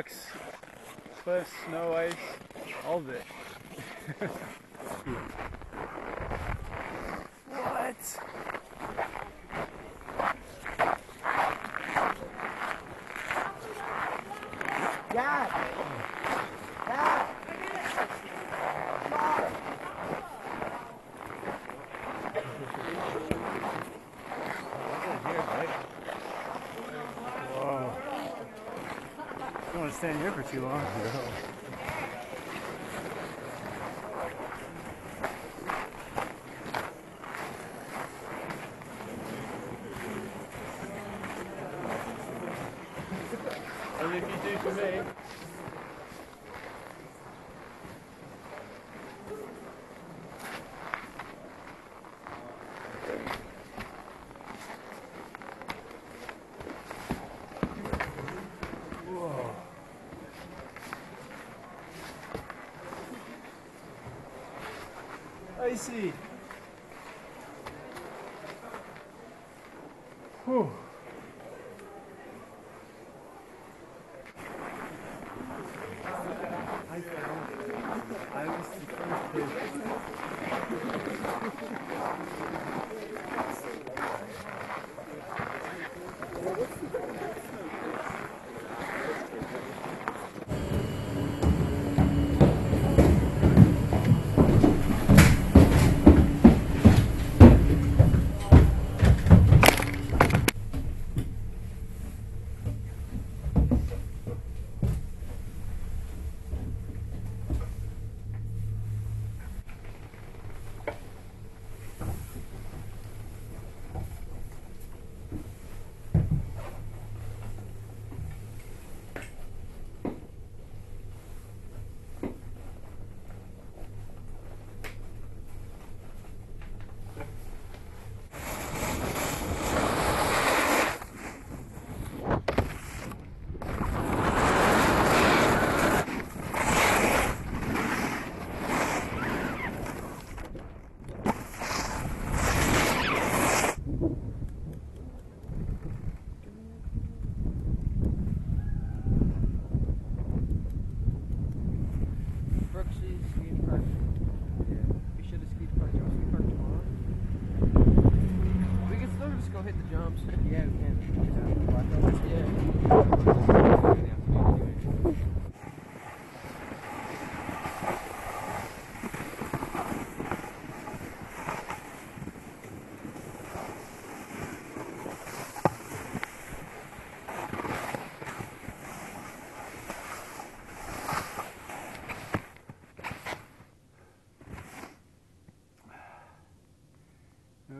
rocks, cliffs, snow, ice, all of it. what? Yeah. Stand here for too long. Only if you do for me. Icy. Whew. I found was the first person.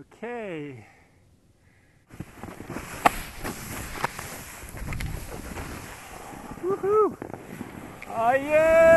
Okay. Woohoo! Oh yeah!